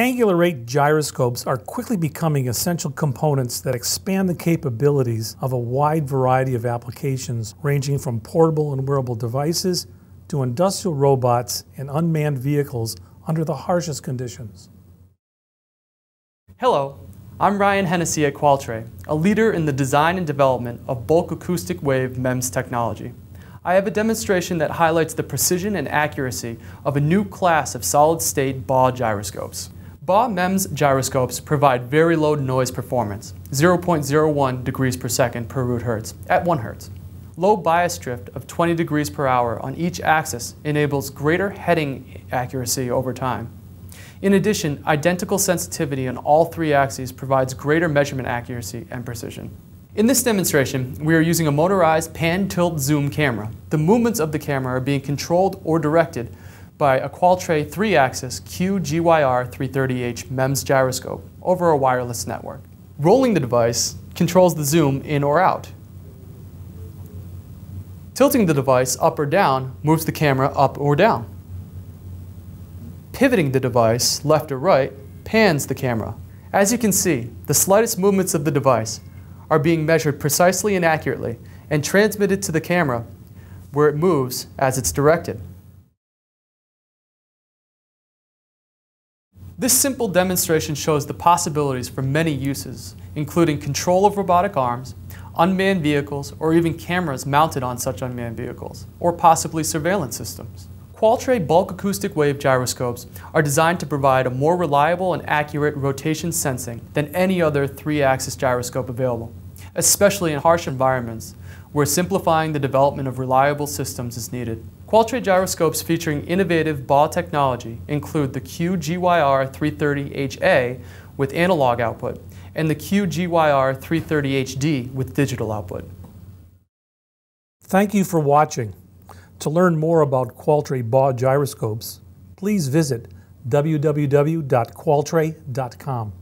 Angular rate gyroscopes are quickly becoming essential components that expand the capabilities of a wide variety of applications, ranging from portable and wearable devices to industrial robots and unmanned vehicles under the harshest conditions. Hello, I'm Ryan Hennessy at Qualtre, a leader in the design and development of bulk acoustic wave MEMS technology. I have a demonstration that highlights the precision and accuracy of a new class of solid-state BAW gyroscopes. BAW MEMS gyroscopes provide very low noise performance, 0.01 degrees per second per root hertz, at 1 hertz. Low bias drift of 20 degrees per hour on each axis enables greater heading accuracy over time. In addition, identical sensitivity on all three axes provides greater measurement accuracy and precision. In this demonstration, we are using a motorized pan-tilt zoom camera. The movements of the camera are being controlled or directed by a Qualtre 3-axis QGYR330H MEMS gyroscope over a wireless network. Rolling the device controls the zoom in or out. Tilting the device up or down moves the camera up or down. Pivoting the device left or right pans the camera. As you can see, the slightest movements of the device are being measured precisely and accurately and transmitted to the camera where it moves as it's directed. This simple demonstration shows the possibilities for many uses, including control of robotic arms, unmanned vehicles, or even cameras mounted on such unmanned vehicles, or possibly surveillance systems. Qualtre bulk acoustic wave gyroscopes are designed to provide a more reliable and accurate rotation sensing than any other three-axis gyroscope available, especially in harsh environments where simplifying the development of reliable systems is needed. Qualtre gyroscopes featuring innovative BAW technology include the QGYR330HA with analog output and the QGYR330HD with digital output. Thank you for watching. To learn more about Qualtre BAW gyroscopes, please visit www.qualtre.com.